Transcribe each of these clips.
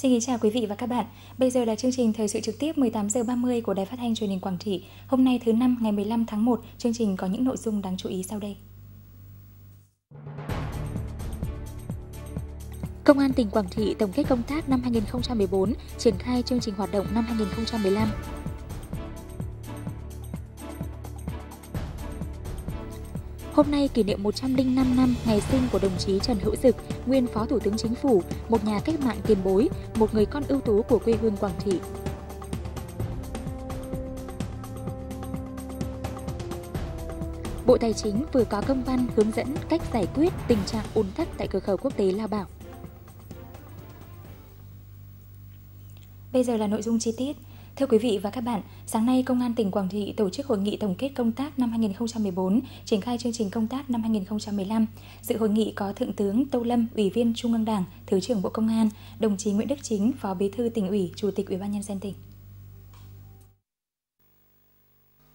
Xin kính chào quý vị và các bạn. Bây giờ là chương trình thời sự trực tiếp 18 giờ 30 của Đài Phát thanh Truyền hình Quảng Trị. Hôm nay thứ năm ngày 15 tháng 1, chương trình có những nội dung đáng chú ý sau đây. Công an tỉnh Quảng Trị tổng kết công tác năm 2014, triển khai chương trình hoạt động năm 2015. Hôm nay kỷ niệm 105 năm ngày sinh của đồng chí Trần Hữu Dực, nguyên Phó Thủ tướng Chính phủ, một nhà cách mạng tiền bối, một người con ưu tú của quê hương Quảng Trị. Bộ Tài chính vừa có công văn hướng dẫn cách giải quyết tình trạng ùn tắc tại cửa khẩu quốc tế Lao Bảo. Bây giờ là nội dung chi tiết. Thưa quý vị và các bạn, sáng nay Công an tỉnh Quảng Trị tổ chức hội nghị tổng kết công tác năm 2014, triển khai chương trình công tác năm 2015. sự hội nghị có Thượng tướng Tô Lâm, Ủy viên Trung ương Đảng, Thứ trưởng Bộ Công an, đồng chí Nguyễn Đức Chính, Phó Bí thư tỉnh ủy, Chủ tịch Ủy ban nhân dân tỉnh.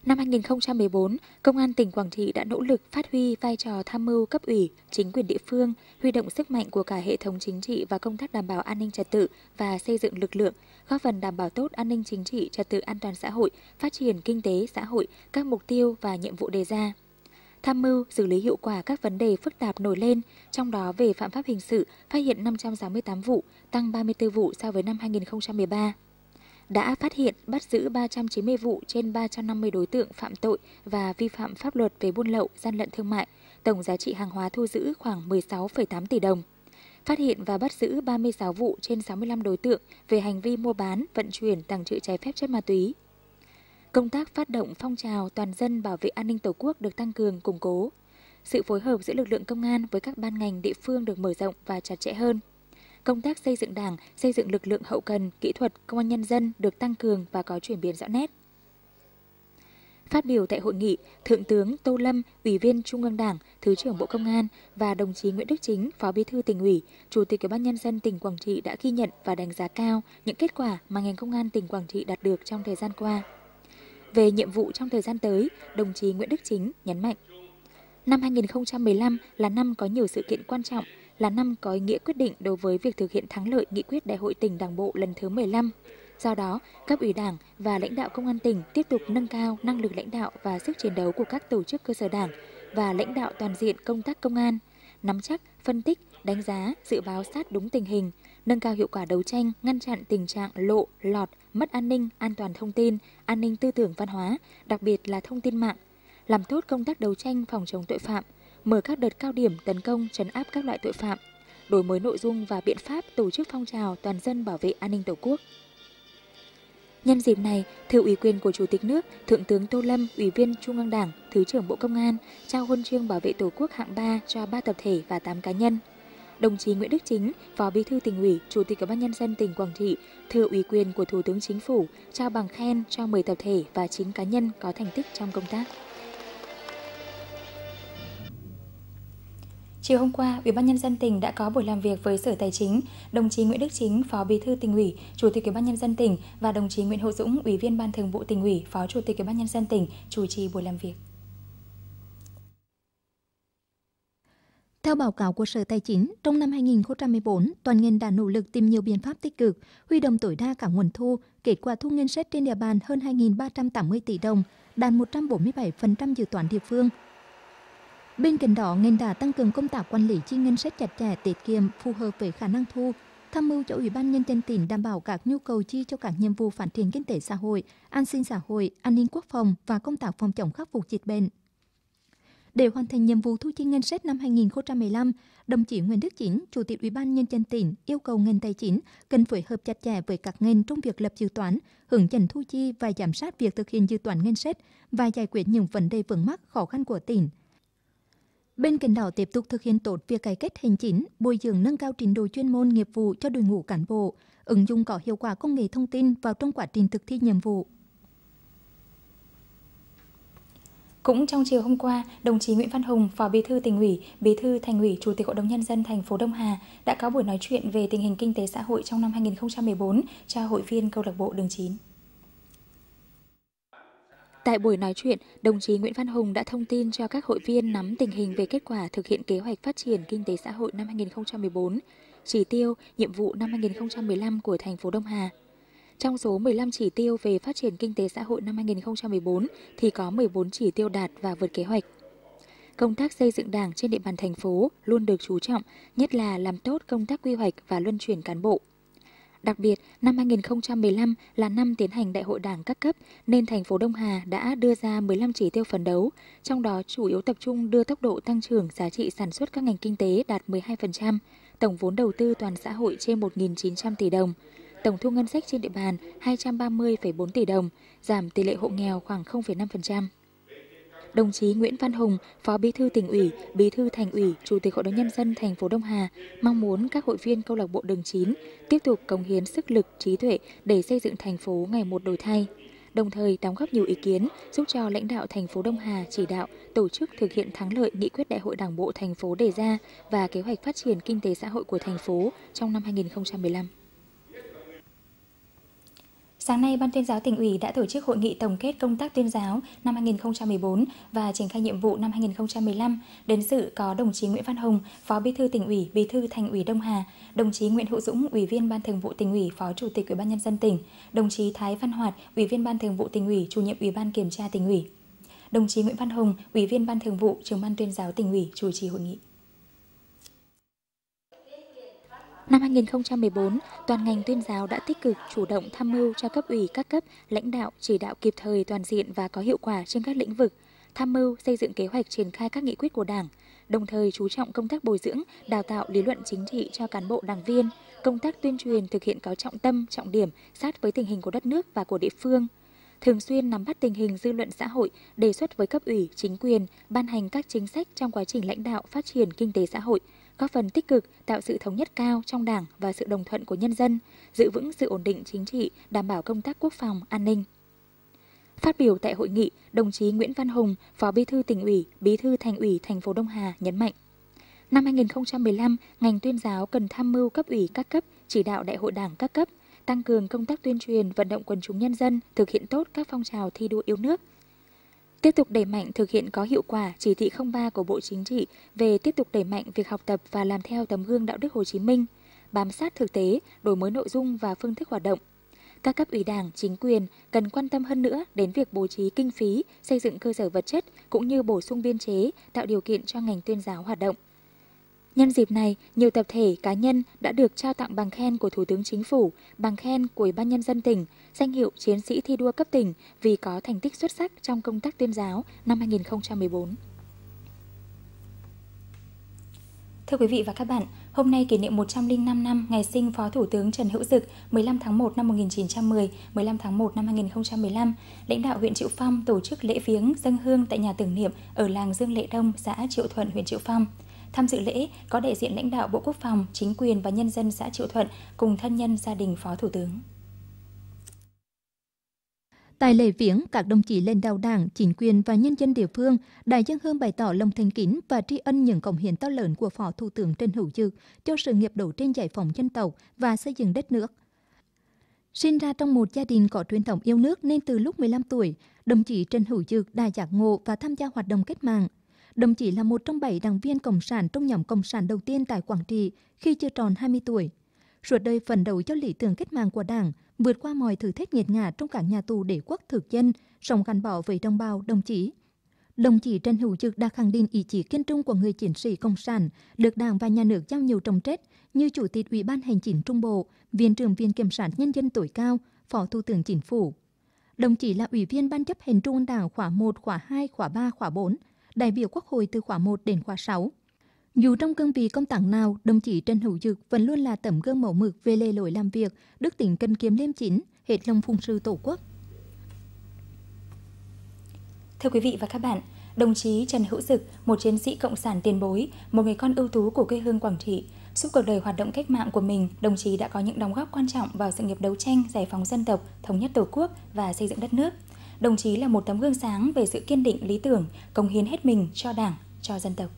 Năm 2014, Công an tỉnh Quảng Trị đã nỗ lực phát huy vai trò tham mưu cấp ủy, chính quyền địa phương, huy động sức mạnh của cả hệ thống chính trị và công tác đảm bảo an ninh trật tự và xây dựng lực lượng, góp phần đảm bảo tốt an ninh chính trị, trật tự an toàn xã hội, phát triển kinh tế xã hội, các mục tiêu và nhiệm vụ đề ra. Tham mưu xử lý hiệu quả các vấn đề phức tạp nổi lên, trong đó về phạm pháp hình sự phát hiện 568 vụ, tăng 34 vụ so với năm 2013 đã phát hiện bắt giữ 390 vụ trên 350 đối tượng phạm tội và vi phạm pháp luật về buôn lậu, gian lận thương mại, tổng giá trị hàng hóa thu giữ khoảng 16,8 tỷ đồng. Phát hiện và bắt giữ 36 vụ trên 65 đối tượng về hành vi mua bán, vận chuyển, tàng trữ trái phép chất ma túy. Công tác phát động phong trào toàn dân bảo vệ an ninh Tổ quốc được tăng cường, củng cố. Sự phối hợp giữa lực lượng công an với các ban ngành địa phương được mở rộng và chặt chẽ hơn công tác xây dựng đảng, xây dựng lực lượng hậu cần, kỹ thuật, công an nhân dân được tăng cường và có chuyển biến rõ nét. Phát biểu tại hội nghị, Thượng tướng Tô Lâm, Ủy viên Trung ương Đảng, Thứ trưởng Bộ Công an và đồng chí Nguyễn Đức Chính, Phó Bí thư tỉnh ủy, Chủ tịch Ủy ban nhân dân tỉnh Quảng Trị đã ghi nhận và đánh giá cao những kết quả mà ngành công an tỉnh Quảng Trị đạt được trong thời gian qua. Về nhiệm vụ trong thời gian tới, đồng chí Nguyễn Đức Chính nhấn mạnh Năm 2015 là năm có nhiều sự kiện quan trọng, là năm có ý nghĩa quyết định đối với việc thực hiện thắng lợi nghị quyết Đại hội tỉnh Đảng bộ lần thứ 15. Do đó, cấp ủy Đảng và lãnh đạo công an tỉnh tiếp tục nâng cao năng lực lãnh đạo và sức chiến đấu của các tổ chức cơ sở Đảng và lãnh đạo toàn diện công tác công an, nắm chắc, phân tích, đánh giá, dự báo sát đúng tình hình, nâng cao hiệu quả đấu tranh, ngăn chặn tình trạng lộ, lọt, mất an ninh, an toàn thông tin, an ninh tư tưởng văn hóa, đặc biệt là thông tin mạng, làm tốt công tác đấu tranh phòng chống tội phạm, mở các đợt cao điểm tấn công trấn áp các loại tội phạm, đổi mới nội dung và biện pháp tổ chức phong trào toàn dân bảo vệ an ninh Tổ quốc. Nhân dịp này, thừa ủy quyền của Chủ tịch nước, Thượng tướng Tô Lâm, Ủy viên Trung ương Đảng, Thứ trưởng Bộ Công an, trao huân chương bảo vệ Tổ quốc hạng 3 cho 3 tập thể và 8 cá nhân. Đồng chí Nguyễn Đức Chính, Phó Bí thư tỉnh ủy, Chủ tịch Ủy ban nhân dân tỉnh Quảng Trị, thừa ủy quyền của Thủ tướng Chính phủ, trao bằng khen cho 10 tập thể và 9 cá nhân có thành tích trong công tác. Chiều hôm qua, Ủy ban nhân dân tỉnh đã có buổi làm việc với Sở Tài chính, đồng chí Nguyễn Đức Chính, Phó Bí thư tỉnh ủy, Chủ tịch Ủy ban nhân dân tỉnh và đồng chí Nguyễn Hữu Dũng, Ủy viên Ban Thường vụ tỉnh ủy, Phó Chủ tịch Ủy ban nhân dân tỉnh chủ trì buổi làm việc. Theo báo cáo của Sở Tài chính, trong năm 2014, toàn ngành đã nỗ lực tìm nhiều biện pháp tích cực, huy động tối đa cả nguồn thu, kết quả thu ngân sách trên địa bàn hơn 2.380 tỷ đồng, đạt 147% dự toán địa phương, Bên cạnh đó, ngành đã tăng cường công tác quản lý chi ngân sách chặt chẽ, tiết kiệm, phù hợp với khả năng thu, tham mưu cho Ủy ban Nhân dân tỉnh đảm bảo các nhu cầu chi cho các nhiệm vụ phát triển kinh tế xã hội, an sinh xã hội, an ninh quốc phòng và công tác phòng chống khắc phục dịch bệnh. Để hoàn thành nhiệm vụ thu chi ngân sách năm 2015, đồng chí Nguyễn Đức Chính, Chủ tịch Ủy ban Nhân dân tỉnh yêu cầu ngành tài chính cần phối hợp chặt chẽ với các ngành trong việc lập dự toán, hướng dẫn thu chi và giám sát việc thực hiện dự toán ngân sách và giải quyết những vấn đề vướng mắc khó khăn của tỉnh – Bên cạnh đó tiếp tục thực hiện tốt việc cải cách hành chính, bồi dưỡng nâng cao trình độ chuyên môn nghiệp vụ cho đội ngũ cán bộ, ứng dụng có hiệu quả công nghệ thông tin vào trong quá trình thực thi nhiệm vụ. Cũng trong chiều hôm qua, đồng chí Nguyễn Văn Hùng, Phó Bí thư tỉnh ủy, Bí thư Thành ủy, Chủ tịch Hội đồng nhân dân thành phố Đông Hà đã có buổi nói chuyện về tình hình kinh tế xã hội trong năm 2014 cho hội viên câu lạc bộ Đường 9. Tại buổi nói chuyện, đồng chí Nguyễn Văn Hùng đã thông tin cho các hội viên nắm tình hình về kết quả thực hiện kế hoạch phát triển kinh tế xã hội năm 2014, chỉ tiêu, nhiệm vụ năm 2015 của thành phố Đông Hà. Trong số 15 chỉ tiêu về phát triển kinh tế xã hội năm 2014 thì có 14 chỉ tiêu đạt và vượt kế hoạch. Công tác xây dựng đảng trên địa bàn thành phố luôn được chú trọng, nhất là làm tốt công tác quy hoạch và luân chuyển cán bộ. Đặc biệt, năm 2015 là năm tiến hành đại hội đảng các cấp nên thành phố Đông Hà đã đưa ra 15 chỉ tiêu phấn đấu, trong đó chủ yếu tập trung đưa tốc độ tăng trưởng giá trị sản xuất các ngành kinh tế đạt 12%, tổng vốn đầu tư toàn xã hội trên 1.900 tỷ đồng, tổng thu ngân sách trên địa bàn 230,4 tỷ đồng, giảm tỷ lệ hộ nghèo khoảng 0,5% đồng chí Nguyễn Văn Hùng, Phó Bí thư tỉnh ủy, Bí thư Thành ủy, Chủ tịch Hội đồng nhân dân thành phố Đông Hà mong muốn các hội viên câu lạc bộ Đường Chín tiếp tục cống hiến sức lực, trí tuệ để xây dựng thành phố ngày một đổi thay đồng thời đóng góp nhiều ý kiến giúp cho lãnh đạo thành phố Đông Hà chỉ đạo tổ chức thực hiện thắng lợi nghị quyết đại hội Đảng bộ thành phố đề ra và kế hoạch phát triển kinh tế xã hội của thành phố trong năm 2015. Sáng nay, Ban tuyên giáo tỉnh ủy đã tổ chức hội nghị tổng kết công tác tuyên giáo năm 2014 và triển khai nhiệm vụ năm 2015. Đến dự có đồng chí Nguyễn Văn Hồng, Phó Bí thư tỉnh ủy, Bí thư Thành ủy Đông Hà, đồng chí Nguyễn Hữu Dũng, Ủy viên Ban Thường vụ tỉnh ủy, Phó Chủ tịch Ủy ban nhân dân tỉnh, đồng chí Thái Văn Hoạt, Ủy viên Ban Thường vụ tỉnh ủy, Chủ nhiệm Ủy ban Kiểm tra tỉnh ủy. Đồng chí Nguyễn Văn Hồng, Ủy viên Ban Thường vụ, Trưởng ban tuyên giáo tỉnh ủy chủ trì hội nghị. Năm 2014, toàn ngành tuyên giáo đã tích cực chủ động tham mưu cho cấp ủy các cấp lãnh đạo chỉ đạo kịp thời toàn diện và có hiệu quả trên các lĩnh vực, tham mưu xây dựng kế hoạch triển khai các nghị quyết của Đảng, đồng thời chú trọng công tác bồi dưỡng, đào tạo lý luận chính trị cho cán bộ đảng viên, công tác tuyên truyền thực hiện có trọng tâm, trọng điểm sát với tình hình của đất nước và của địa phương. Thường xuyên nắm bắt tình hình dư luận xã hội, đề xuất với cấp ủy, chính quyền, ban hành các chính sách trong quá trình lãnh đạo phát triển kinh tế xã hội, góp phần tích cực tạo sự thống nhất cao trong Đảng và sự đồng thuận của nhân dân, giữ vững sự ổn định chính trị, đảm bảo công tác quốc phòng, an ninh. Phát biểu tại hội nghị, đồng chí Nguyễn Văn Hùng, Phó Bí thư tỉnh ủy, Bí thư Thành ủy thành phố Đông Hà nhấn mạnh: Năm 2015, ngành tuyên giáo cần tham mưu cấp ủy các cấp, chỉ đạo đại hội Đảng các cấp, tăng cường công tác tuyên truyền vận động quần chúng nhân dân thực hiện tốt các phong trào thi đua yêu nước, Tiếp tục đẩy mạnh thực hiện có hiệu quả chỉ thị 03 của Bộ Chính trị về tiếp tục đẩy mạnh việc học tập và làm theo tấm gương đạo đức Hồ Chí Minh, bám sát thực tế, đổi mới nội dung và phương thức hoạt động. Các cấp ủy đảng, chính quyền cần quan tâm hơn nữa đến việc bố trí kinh phí, xây dựng cơ sở vật chất cũng như bổ sung biên chế, tạo điều kiện cho ngành tuyên giáo hoạt động. Nhân dịp này, nhiều tập thể cá nhân đã được trao tặng bằng khen của Thủ tướng Chính phủ, bằng khen của Ủy ban Nhân dân tỉnh, danh hiệu Chiến sĩ thi đua cấp tỉnh vì có thành tích xuất sắc trong công tác tuyên giáo năm 2014. Thưa quý vị và các bạn, hôm nay kỷ niệm 105 năm ngày sinh Phó Thủ tướng Trần Hữu Dực 15 tháng 1 năm 1910, 15 tháng 1 năm 2015, lãnh đạo huyện Triệu Phong tổ chức lễ viếng dân hương tại nhà tưởng niệm ở làng Dương Lệ Đông, xã Triệu Thuận, huyện Triệu Phong. Tham dự lễ có đại diện lãnh đạo Bộ Quốc phòng, chính quyền và nhân dân xã Triệu Thuận cùng thân nhân gia đình Phó Thủ tướng. Tại lễ viếng, các đồng chí lãnh đạo đảng, chính quyền và nhân dân địa phương đã dân hương bày tỏ lòng thành kính và tri ân những công hiến to lớn của Phó Thủ tướng Trần Hữu Dực cho sự nghiệp đấu tranh giải phóng dân tộc và xây dựng đất nước. Sinh ra trong một gia đình có truyền thống yêu nước nên từ lúc 15 tuổi, đồng chí Trần Hữu Dực đã giác ngộ và tham gia hoạt động cách mạng – Đồng chí là một trong bảy đảng viên Cộng sản trong nhóm Cộng sản đầu tiên tại Quảng Trị khi chưa tròn 20 tuổi. Suốt đời phấn đấu cho lý tưởng cách mạng của Đảng, vượt qua mọi thử thách nghiệt ngã trong các nhà tù đế quốc thực dân, sống gắn bó với đồng bào, đồng chí. Đồng chí Trần Hữu Trực đã khẳng định ý chí kiên trung của người chiến sĩ Cộng sản, được Đảng và Nhà nước giao nhiều trọng trách như Chủ tịch Ủy ban Hành chính Trung Bộ, Viện trưởng Viện Kiểm sát Nhân dân tối cao, Phó Thủ tướng Chính phủ. Đồng chí là Ủy viên Ban chấp hành Trung ương Đảng khóa 1, khóa 2, khóa 3, khóa 4, đại biểu Quốc hội từ khóa 1 đến khóa 6. Dù trong cương vị công tác nào, đồng chí Trần Hữu Dực vẫn luôn là tấm gương mẫu mực về lề lối làm việc, đức tính cần kiệm liêm chính, hết lòng phụng sự tổ quốc. Thưa quý vị và các bạn, đồng chí Trần Hữu Dực, một chiến sĩ cộng sản tiền bối, một người con ưu tú của quê hương Quảng Trị, suốt cuộc đời hoạt động cách mạng của mình, đồng chí đã có những đóng góp quan trọng vào sự nghiệp đấu tranh, giải phóng dân tộc, thống nhất tổ quốc và xây dựng đất nước đồng chí là một tấm gương sáng về sự kiên định lý tưởng, cống hiến hết mình cho Đảng, cho dân tộc.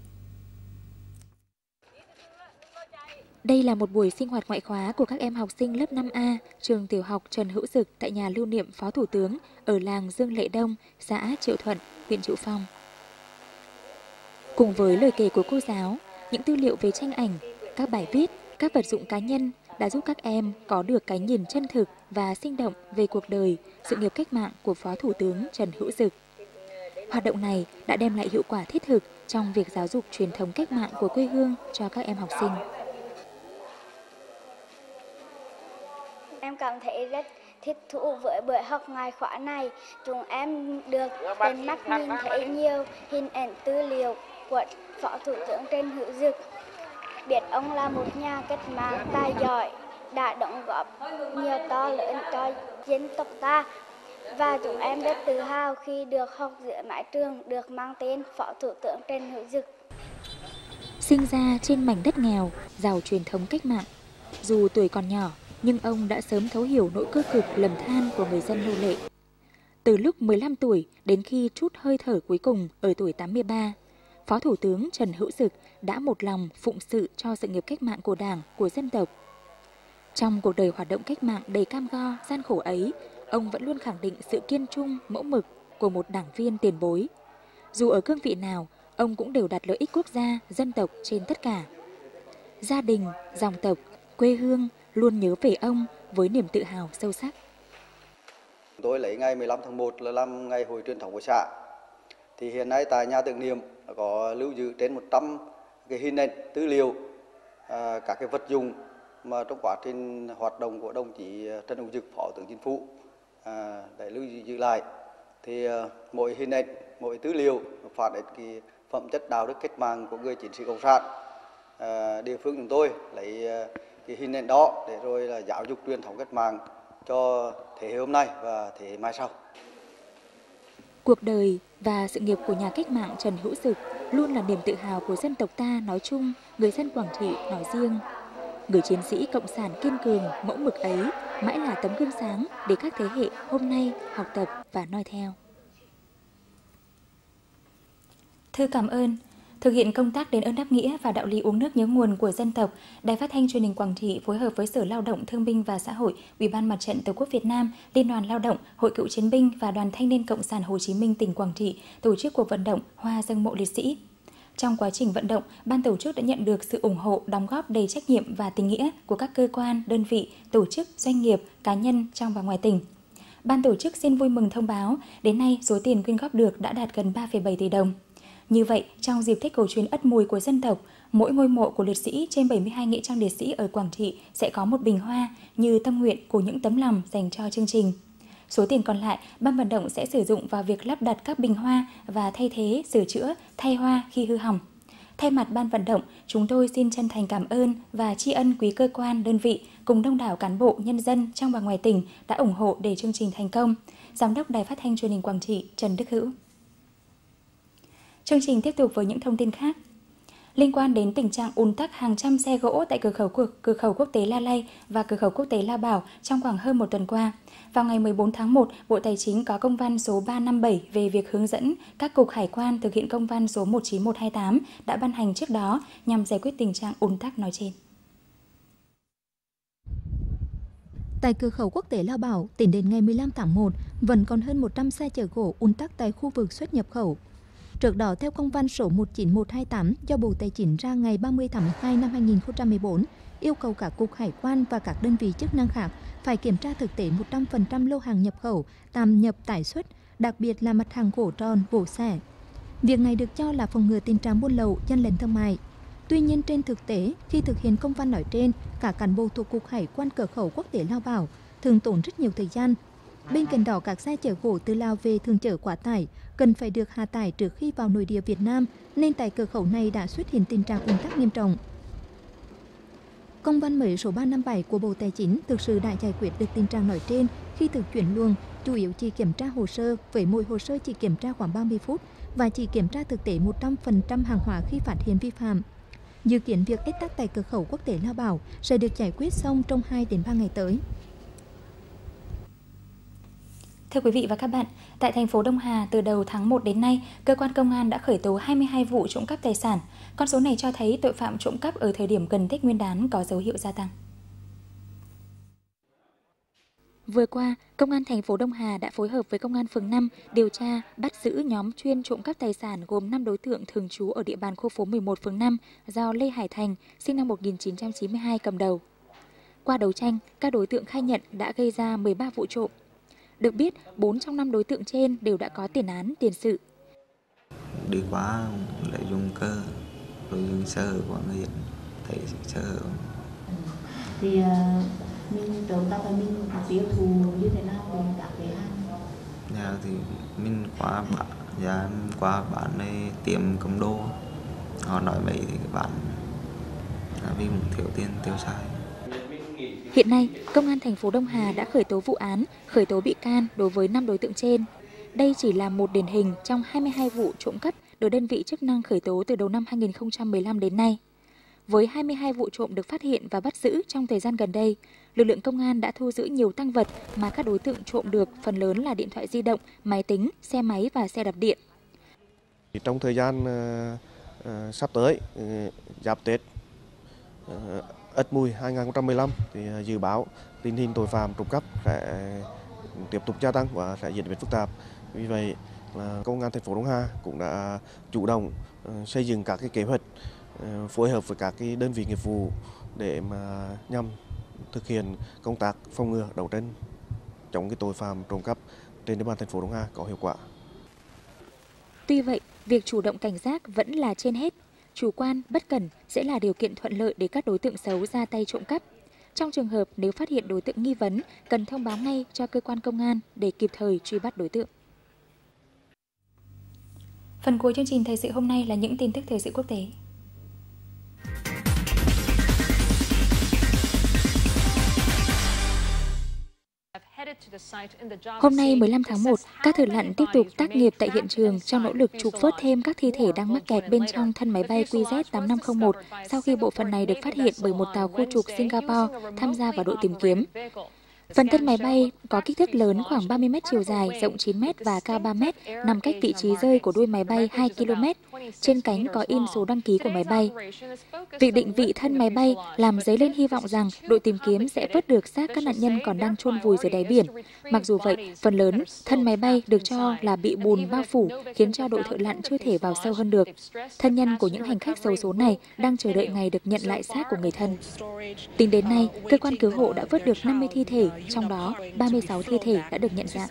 Đây là một buổi sinh hoạt ngoại khóa của các em học sinh lớp 5A, trường tiểu học Trần Hữu Dực tại nhà lưu niệm Phó Thủ tướng ở làng Dương Lệ Đông, xã Triệu Thuận, huyện Triệu Phong. Cùng với lời kể của cô giáo, những tư liệu về tranh ảnh, các bài viết, Các vật dụng cá nhân đã giúp các em có được cái nhìn chân thực và sinh động về cuộc đời, sự nghiệp cách mạng của Phó Thủ tướng Trần Hữu Dực. Hoạt động này đã đem lại hiệu quả thiết thực trong việc giáo dục truyền thống cách mạng của quê hương cho các em học sinh. Em cảm thấy rất thích thú với buổi học ngày khóa này. Chúng em được tận mắt nhìn thấy nhiều hình ảnh tư liệu của Phó Thủ tướng Trần Hữu Dực. Biết ông là một nhà cách mạng tài giỏi, đã đóng góp nhiều to lớn cho dân tộc ta. Và chúng em rất tự hào khi được học giữa mái trường được mang tên Phó Thủ tướng Trần Hữu Dực. Sinh ra trên mảnh đất nghèo, giàu truyền thống cách mạng. Dù tuổi còn nhỏ, nhưng ông đã sớm thấu hiểu nỗi cơ cực lầm than của người dân nô lệ. Từ lúc 15 tuổi đến khi chút hơi thở cuối cùng ở tuổi 83, Phó Thủ tướng Trần Hữu Dực đã một lòng phụng sự cho sự nghiệp cách mạng của Đảng, của dân tộc. Trong cuộc đời hoạt động cách mạng đầy cam go, gian khổ ấy, ông vẫn luôn khẳng định sự kiên trung, mẫu mực của một đảng viên tiền bối. Dù ở cương vị nào, ông cũng đều đặt lợi ích quốc gia, dân tộc trên tất cả. Gia đình, dòng tộc, quê hương luôn nhớ về ông với niềm tự hào sâu sắc. Tôi lấy ngày 15 tháng 1 là làm ngày hội truyền thống của xã. Thì hiện nay tại nhà tưởng niệm có lưu giữ trên 100 cái hình ảnh tư liệu à, các cái vật dụng mà trong quá trình hoạt động của đồng chí à, Trần Hữu Dực phó tướng chính phủ à, để lưu giữ lại thì à, mỗi hình ảnh mỗi tư liệu phản ánh cái phẩm chất đạo đức cách mạng của người chiến sĩ cộng sản à, địa phương chúng tôi lấy à, cái hình ảnh đó để rồi là giáo dục truyền thống cách mạng cho thế hệ hôm nay và thế hệ mai sau. Cuộc đời và sự nghiệp của nhà cách mạng Trần Hữu Dực luôn là niềm tự hào của dân tộc ta nói chung, người dân Quảng Trị nói riêng. Người chiến sĩ cộng sản kiên cường, mẫu mực ấy mãi là tấm gương sáng để các thế hệ hôm nay học tập và noi theo. Thư cảm ơn Thực hiện công tác đến ơn đáp nghĩa và đạo lý uống nước nhớ nguồn của dân tộc, Đài Phát thanh Truyền hình Quảng Trị phối hợp với Sở Lao động Thương binh và Xã hội, Ủy ban Mặt trận Tổ quốc Việt Nam, Liên đoàn Lao động, Hội cựu chiến binh và Đoàn Thanh niên Cộng sản Hồ Chí Minh tỉnh Quảng Trị tổ chức cuộc vận động Hoa dâng mộ liệt sĩ. Trong quá trình vận động, ban tổ chức đã nhận được sự ủng hộ, đóng góp đầy trách nhiệm và tình nghĩa của các cơ quan, đơn vị, tổ chức, doanh nghiệp, cá nhân trong và ngoài tỉnh. Ban tổ chức xin vui mừng thông báo, đến nay số tiền quyên góp được đã đạt gần 3,7 tỷ đồng. Như vậy, trong dịp Tết cổ truyền ất mùi của dân tộc, mỗi ngôi mộ của liệt sĩ trên 72 nghĩa trang liệt sĩ ở Quảng Trị sẽ có một bình hoa như tâm nguyện của những tấm lòng dành cho chương trình. Số tiền còn lại, ban vận động sẽ sử dụng vào việc lắp đặt các bình hoa và thay thế, sửa chữa, thay hoa khi hư hỏng. Thay mặt ban vận động, chúng tôi xin chân thành cảm ơn và tri ân quý cơ quan, đơn vị cùng đông đảo cán bộ, nhân dân trong và ngoài tỉnh đã ủng hộ để chương trình thành công. Giám đốc Đài Phát thanh Truyền hình Quảng Trị Trần Đức Hữu. Chương trình tiếp tục với những thông tin khác. Liên quan đến tình trạng ùn tắc hàng trăm xe gỗ tại cửa khẩu quốc, cửa khẩu quốc tế La Lay và cửa khẩu quốc tế La Bảo trong khoảng hơn một tuần qua, vào ngày 14 tháng 1, Bộ Tài chính có công văn số 357 về việc hướng dẫn các cục hải quan thực hiện công văn số 19128 đã ban hành trước đó nhằm giải quyết tình trạng ùn tắc nói trên. Tại cửa khẩu quốc tế La Bảo, tính đến ngày 15 tháng 1, vẫn còn hơn 100 xe chở gỗ ùn tắc tại khu vực xuất nhập khẩu Trước đó, theo công văn số 19128 do Bộ Tài chính ra ngày 30 tháng 2 năm 2014, yêu cầu cả cục hải quan và các đơn vị chức năng khác phải kiểm tra thực tế 100% lô hàng nhập khẩu, tạm nhập tải xuất, đặc biệt là mặt hàng gỗ tròn, gỗ xẻ. Việc này được cho là phòng ngừa tình trạng buôn lậu, gian lận thương mại. Tuy nhiên trên thực tế, khi thực hiện công văn nói trên, cả cán bộ thuộc cục hải quan cửa khẩu quốc tế Lao Bảo thường tốn rất nhiều thời gian. Bên cạnh đó, các xe chở gỗ từ Lào về thường chở quá tải, cần phải được hạ tải trước khi vào nội địa Việt Nam, nên tại cửa khẩu này đã xuất hiện tình trạng ùn tắc nghiêm trọng. Công văn mới số 357 của Bộ Tài chính thực sự đã giải quyết được tình trạng nói trên khi thực chuyển luồng, chủ yếu chỉ kiểm tra hồ sơ, với mỗi hồ sơ chỉ kiểm tra khoảng 30 phút và chỉ kiểm tra thực tế 100% hàng hóa khi phát hiện vi phạm. Dự kiến việc ách tắc tại cửa khẩu quốc tế La Bảo sẽ được giải quyết xong trong 2 đến 3 ngày tới. Thưa quý vị và các bạn, tại thành phố Đông Hà từ đầu tháng 1 đến nay, cơ quan công an đã khởi tố 22 vụ trộm cắp tài sản. Con số này cho thấy tội phạm trộm cắp ở thời điểm gần Tết Nguyên đán có dấu hiệu gia tăng. Vừa qua, Công an thành phố Đông Hà đã phối hợp với Công an phường 5 điều tra, bắt giữ nhóm chuyên trộm cắp tài sản gồm 5 đối tượng thường trú ở địa bàn khu phố 11 phường 5 do Lê Hải Thành, sinh năm 1992 cầm đầu. Qua đấu tranh, các đối tượng khai nhận đã gây ra 13 vụ trộm. Được biết, 4 trong 5 đối tượng trên đều đã có tiền án, tiền sự. Đi quá lợi dụng cơ, lợi dụng sơ của người dân, thấy sơ. Thì uh, mình trộm cắp và mình tiêu thụ như thế nào thì các cái hàng? Dạ thì mình qua bán, dạ qua bán này tiệm cầm đồ. Họ nói vậy thì bạn là vì mình thiếu tiền tiêu xài. Hiện nay, Công an thành phố Đông Hà đã khởi tố vụ án, khởi tố bị can đối với 5 đối tượng trên. Đây chỉ là một điển hình trong 22 vụ trộm cắp được đơn vị chức năng khởi tố từ đầu năm 2015 đến nay. Với 22 vụ trộm được phát hiện và bắt giữ trong thời gian gần đây, lực lượng công an đã thu giữ nhiều tăng vật mà các đối tượng trộm được phần lớn là điện thoại di động, máy tính, xe máy và xe đạp điện. Trong thời gian uh, sắp tới, uh, giáp Tết, uh, Ất Mùi 2015 thì ờ, dự báo tình hình tội phạm trộm cắp sẽ tiếp tục gia tăng và sẽ diễn biến phức tạp. Vì vậy, là công an thành phố Đông Hà cũng đã chủ động ờ, xây dựng các cái kế hoạch ờ, phối hợp với các cái đơn vị nghiệp vụ để mà nhằm thực hiện công tác phòng ngừa đấu tranh chống cái tội phạm trộm cắp trên địa bàn thành phố Đông Hà có hiệu quả. Tuy vậy, việc chủ động cảnh giác vẫn là trên hết. Chủ quan, bất cẩn sẽ là điều kiện thuận lợi để các đối tượng xấu ra tay trộm cắp. Trong trường hợp nếu phát hiện đối tượng nghi vấn, cần thông báo ngay cho cơ quan công an để kịp thời truy bắt đối tượng. Phần cuối chương trình thời sự hôm nay là những tin tức thời sự quốc tế. Hôm nay 15 tháng 1, các thợ lặn tiếp tục tác nghiệp tại hiện trường trong nỗ lực trục vớt thêm các thi thể đang mắc kẹt bên trong thân máy bay QZ8501 sau khi bộ phận này được phát hiện bởi một tàu khu trục Singapore tham gia vào đội tìm kiếm. Phần thân máy bay có kích thước lớn khoảng 30 mét chiều dài, rộng 9 mét và cao 3 mét, nằm cách vị trí rơi của đuôi máy bay 2 km. Trên cánh có in số đăng ký của máy bay. Việc định vị thân máy bay làm dấy lên hy vọng rằng đội tìm kiếm sẽ vớt được xác các nạn nhân còn đang chôn vùi dưới đáy biển. Mặc dù vậy, phần lớn thân máy bay được cho là bị bùn bao phủ, khiến cho đội thợ lặn chưa thể vào sâu hơn được. Thân nhân của những hành khách xấu số này đang chờ đợi ngày được nhận lại xác của người thân. Tính đến nay, cơ quan cứu hộ đã vớt được 50 thi thể trong đó 36 thi thể đã được nhận dạng.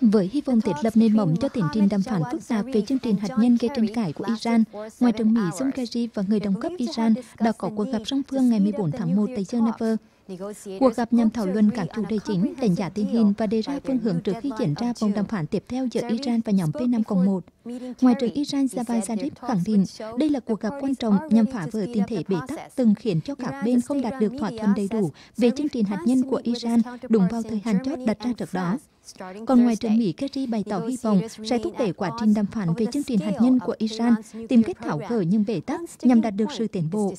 Với hy vọng thiết lập nền mỏng cho tiến trình đàm phán phức tạp về chương trình hạt nhân gây tranh cãi của Iran, Ngoại trưởng Mỹ John Kerry và người đồng cấp Iran đã có cuộc gặp song phương ngày 14 tháng 1 tại Geneva. Cuộc gặp nhằm thảo luận các chủ đề chính, đánh giá tình hình và đề ra phương hướng trước khi diễn ra vòng đàm phán tiếp theo giữa Iran và nhóm P5-1. Ngoại trưởng Iran Javad Zarif khẳng định đây là cuộc gặp quan trọng nhằm phá vỡ tiền thể bế tắc từng khiến cho các bên không đạt được thỏa thuận đầy đủ về chương trình hạt nhân của Iran đúng vào thời hạn chót đặt ra trước đó. Còn Ngoại trưởng Mỹ Kerry bày tỏ hy vọng sẽ thúc đẩy quá trình đàm phán về chương trình hạt nhân của Iran, tìm cách thảo gỡ những bế tắc nhằm đạt được sự tiến bộ.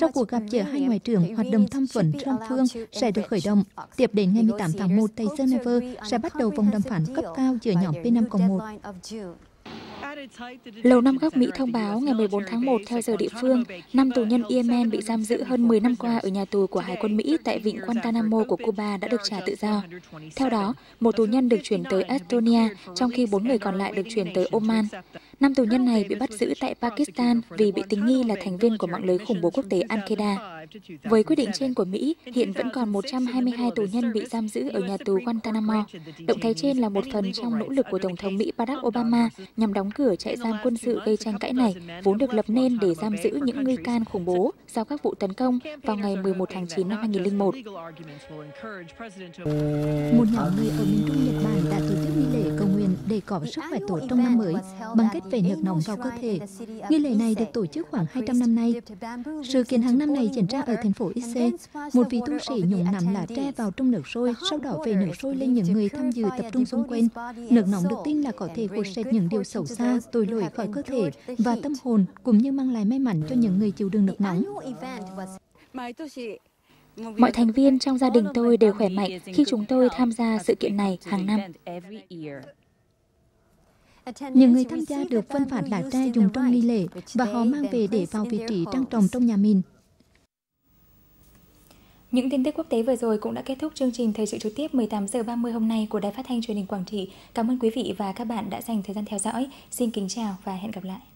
Sau cuộc gặp giữa hai ngoại trưởng, hoạt động tham vấn song phương sẽ được khởi động. Tiếp đến ngày 18 tháng 1 tại Geneva sẽ bắt đầu vòng đàm phán cấp cao giữa nhóm P5 1. Lầu Năm Góc Mỹ thông báo ngày 14 tháng 1 theo giờ địa phương, năm tù nhân Yemen bị giam giữ hơn 10 năm qua ở nhà tù của Hải quân Mỹ tại vịnh Guantanamo của Cuba đã được trả tự do. Theo đó, một tù nhân được chuyển tới Estonia, trong khi bốn người còn lại được chuyển tới Oman. Năm tù nhân này bị bắt giữ tại Pakistan vì bị tình nghi là thành viên của mạng lưới khủng bố quốc tế Al-Qaeda. Với quyết định trên của Mỹ, hiện vẫn còn 122 tù nhân bị giam giữ ở nhà tù Guantanamo. Động thái trên là một phần trong nỗ lực của Tổng thống Mỹ Barack Obama nhằm đóng cửa trại giam quân sự gây tranh cãi này, vốn được lập nên để giam giữ những nghi can khủng bố sau các vụ tấn công vào ngày 11 tháng 9 năm 2001. Một nhóm người ở miền Trung Nhật Bản đã tổ chức nghi lễ cầu nguyện để có sức khỏe tốt trong năm mới bằng cách về nước nóng vào cơ thể. Nghi lễ này được tổ chức khoảng 200 năm nay. Sự kiện hàng năm này diễn ra ở thành phố Ise. Một vị tu sĩ nhúng nắm lá tre vào trong nước sôi, sau đó về nước sôi lên những người tham dự tập trung xung quanh. Nước nóng được tin là có thể gột sạch những điều xấu xa, tội lỗi khỏi cơ thể và tâm hồn, cũng như mang lại may mắn cho những người chịu đựng nước nóng. Mọi thành viên trong gia đình tôi đều khỏe mạnh khi chúng tôi tham gia sự kiện này hàng năm. Những người tham gia được phân phát lá tre dùng trong nghi lễ và họ mang về để vào vị trí trang trọng trong nhà mình. Những tin tức quốc tế vừa rồi cũng đã kết thúc chương trình Thời sự trực tiếp 18 giờ 30 hôm nay của Đài Phát thanh Truyền hình Quảng Trị. Cảm ơn quý vị và các bạn đã dành thời gian theo dõi. Xin kính chào và hẹn gặp lại.